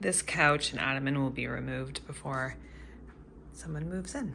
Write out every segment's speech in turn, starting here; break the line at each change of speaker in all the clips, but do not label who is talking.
This couch and ottoman will be removed before someone moves in.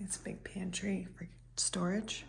It's a big pantry for storage.